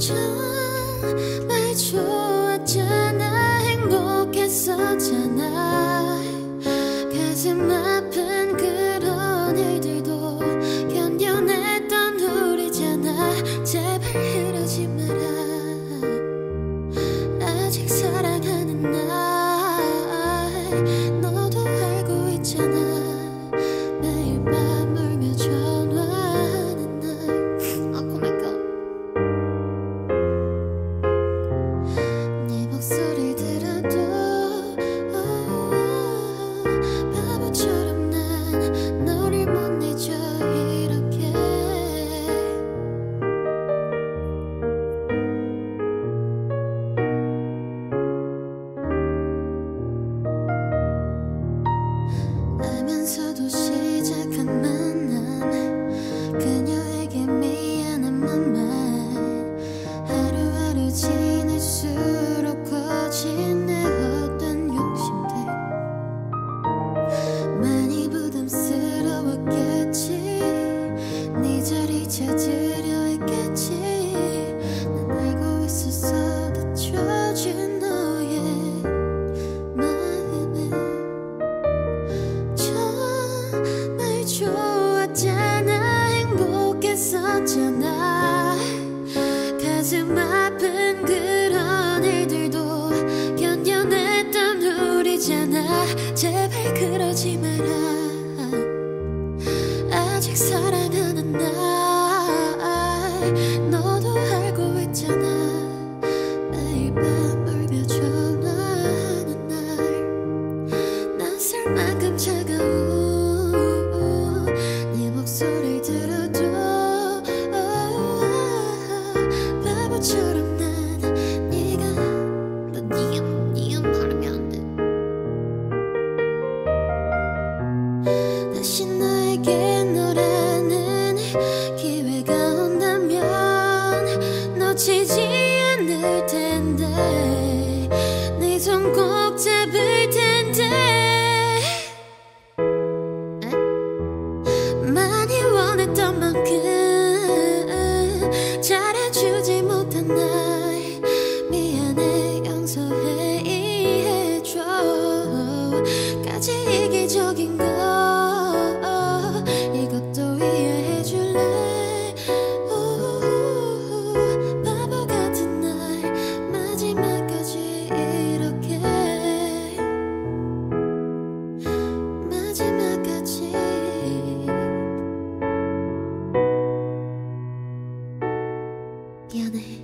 정말 좋았잖아. 행복했었잖아. 가슴 아 제발 그러지 마라. 아직 사랑하는 날 너도 알고 있잖아. 매일 밤 멀며 전화하는 날난 설만큼 차가운 네 목소리 들어 지지 미안해.